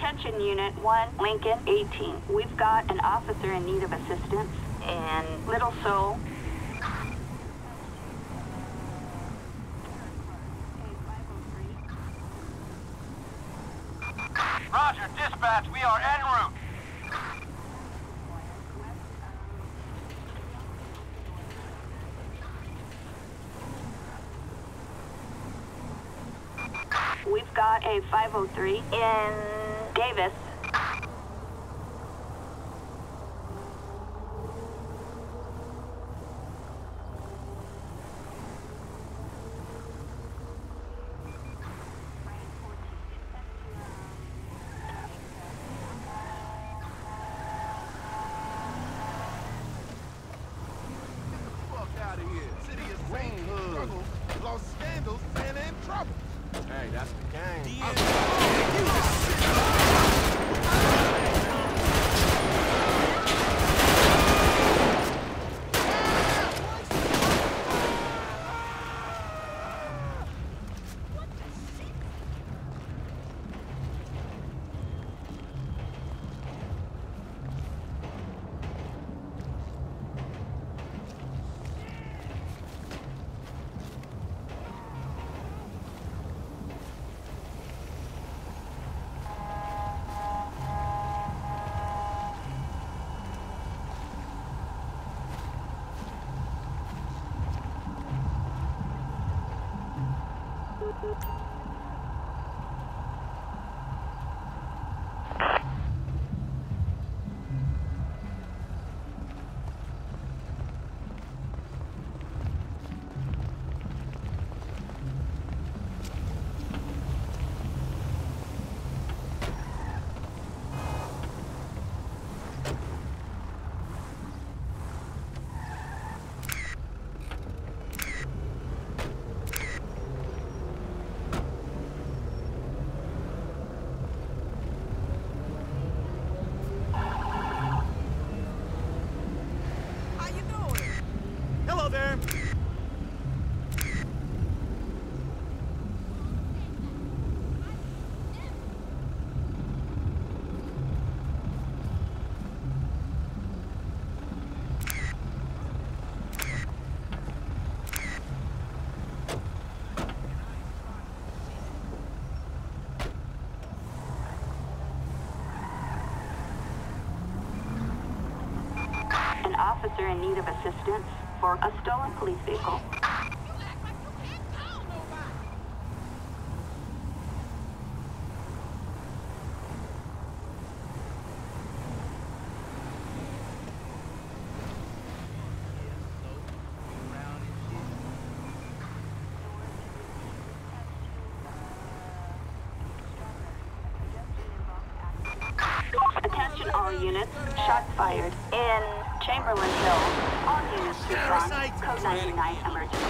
Attention Unit 1, Lincoln 18. We've got an officer in need of assistance in Little Seoul. Roger, dispatch, we are en route. We've got a 503 in Davis. fuck out of here. City is seen struggle, lost scandals, and in trouble. Hey, that's the game. Officer in need of assistance for a stolen police vehicle. Units. Shots fired in Chamberlain Hills. All units respond. Code 99 emergency.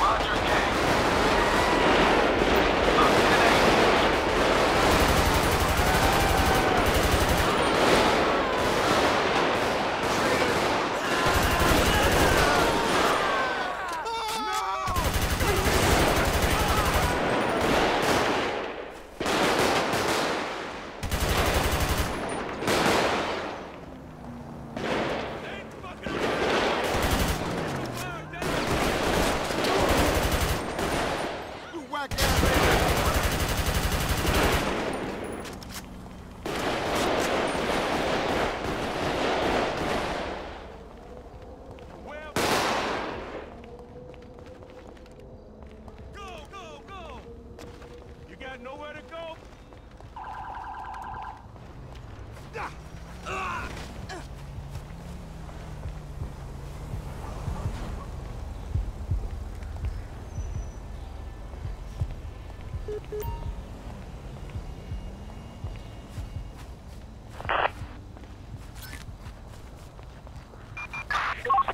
Roger, gang. You whack ass Go, go, go. You got nowhere to go?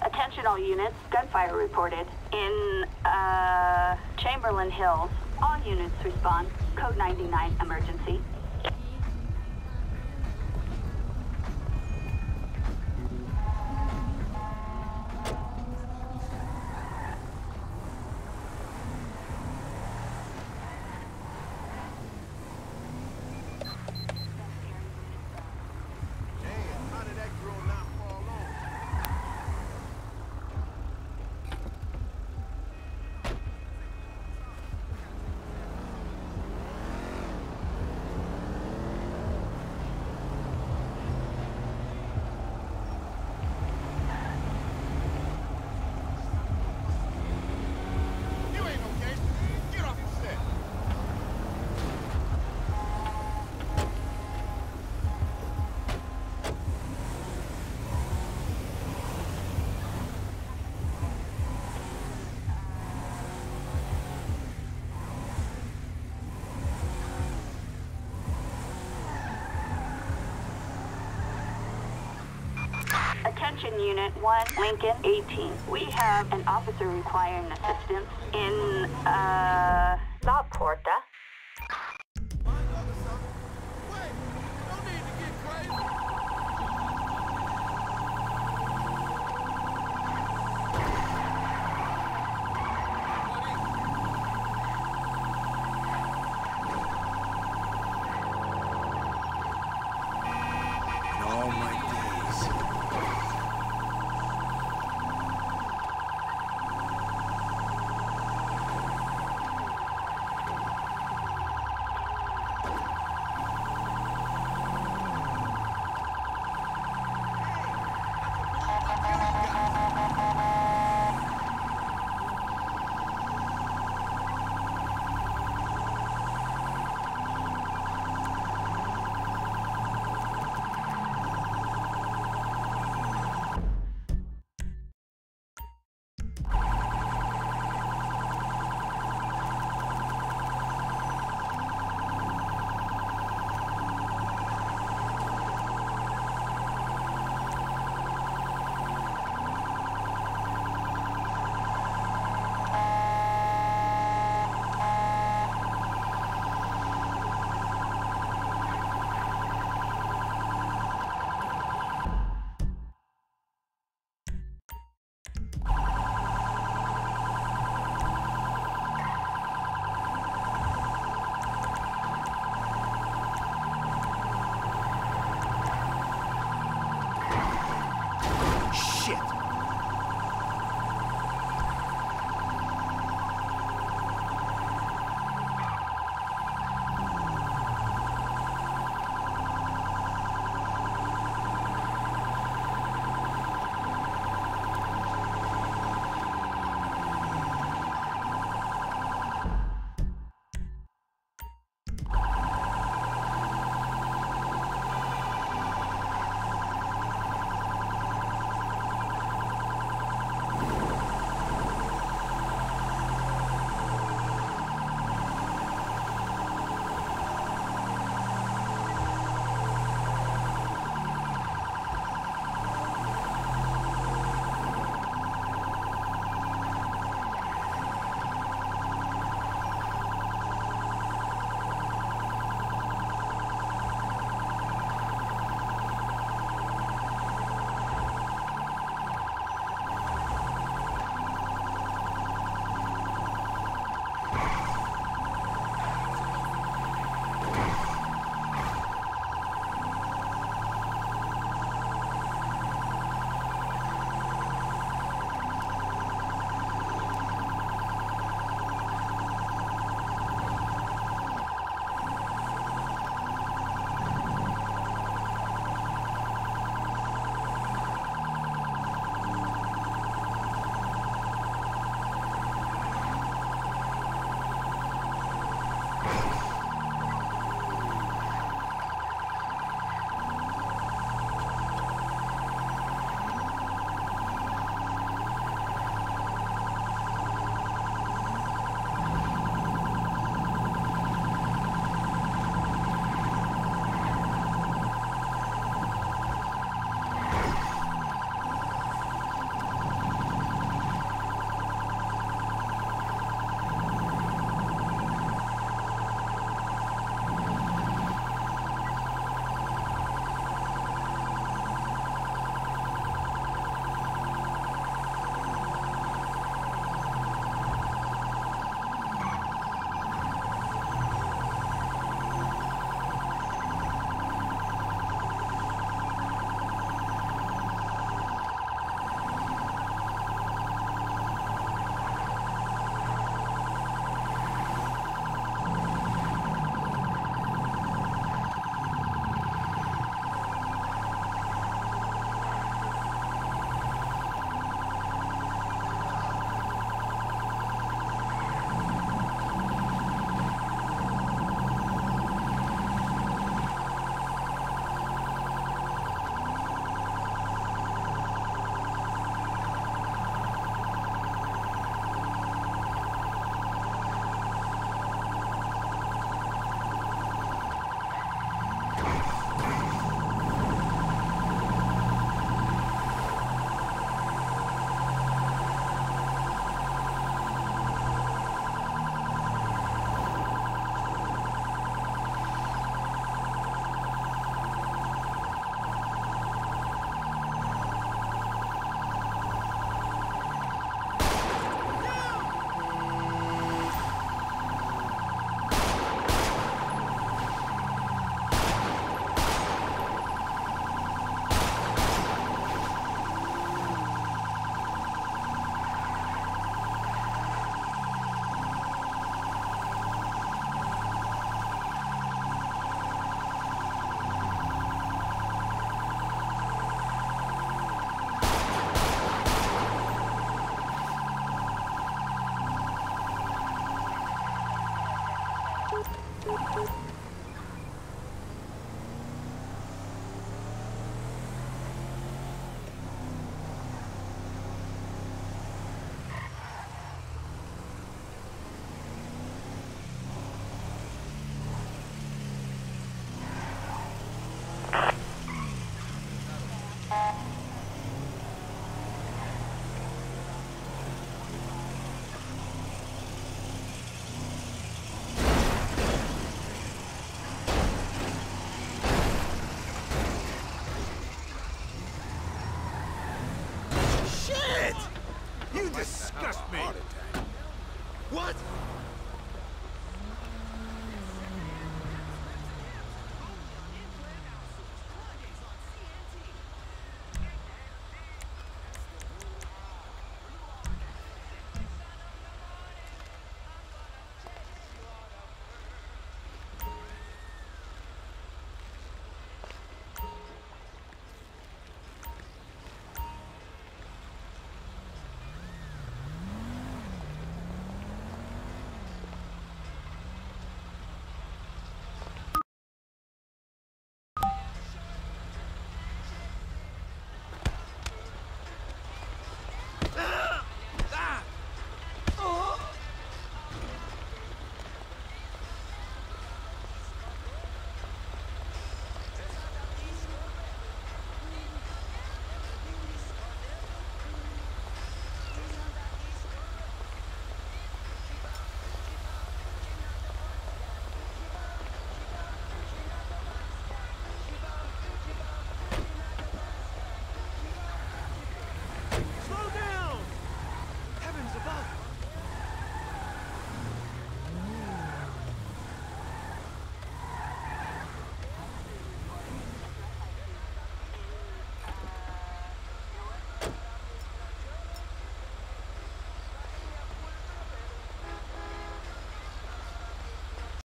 Attention all units. Gunfire reported in uh, Chamberlain Hills. All units respond. Code 99 emergency. Attention Unit 1, Lincoln 18. We have an officer requiring assistance in, uh, La Puerta.